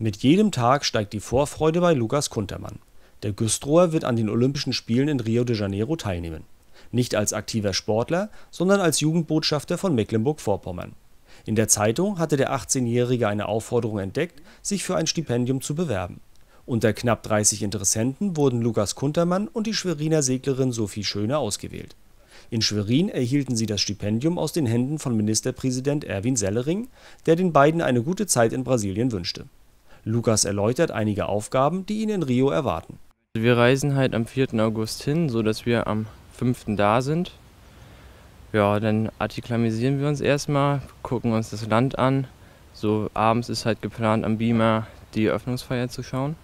Mit jedem Tag steigt die Vorfreude bei Lukas Kuntermann. Der Güstrower wird an den Olympischen Spielen in Rio de Janeiro teilnehmen. Nicht als aktiver Sportler, sondern als Jugendbotschafter von Mecklenburg-Vorpommern. In der Zeitung hatte der 18-Jährige eine Aufforderung entdeckt, sich für ein Stipendium zu bewerben. Unter knapp 30 Interessenten wurden Lukas Kuntermann und die Schweriner Seglerin Sophie Schöne ausgewählt. In Schwerin erhielten sie das Stipendium aus den Händen von Ministerpräsident Erwin Sellering, der den beiden eine gute Zeit in Brasilien wünschte. Lukas erläutert einige Aufgaben, die ihn in Rio erwarten. Wir reisen halt am 4. August hin, sodass wir am 5. da sind. Ja, dann artiklamisieren wir uns erstmal, gucken uns das Land an. So abends ist halt geplant, am Beamer die Eröffnungsfeier zu schauen.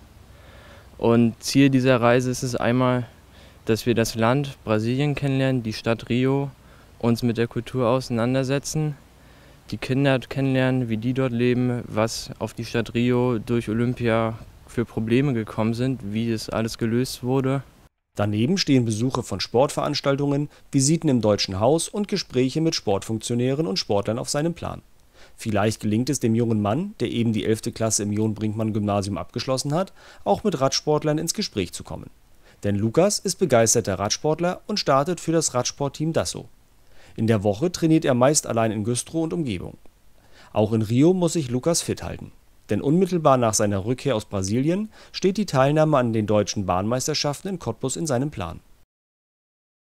Und Ziel dieser Reise ist es einmal, dass wir das Land Brasilien kennenlernen, die Stadt Rio, uns mit der Kultur auseinandersetzen, die Kinder kennenlernen, wie die dort leben, was auf die Stadt Rio durch Olympia für Probleme gekommen sind, wie es alles gelöst wurde. Daneben stehen Besuche von Sportveranstaltungen, Visiten im Deutschen Haus und Gespräche mit Sportfunktionären und Sportlern auf seinem Plan. Vielleicht gelingt es dem jungen Mann, der eben die 11. Klasse im John-Brinkmann-Gymnasium abgeschlossen hat, auch mit Radsportlern ins Gespräch zu kommen. Denn Lukas ist begeisterter Radsportler und startet für das Radsportteam Dasso. In der Woche trainiert er meist allein in Güstrow und Umgebung. Auch in Rio muss sich Lukas fit halten. Denn unmittelbar nach seiner Rückkehr aus Brasilien steht die Teilnahme an den Deutschen Bahnmeisterschaften in Cottbus in seinem Plan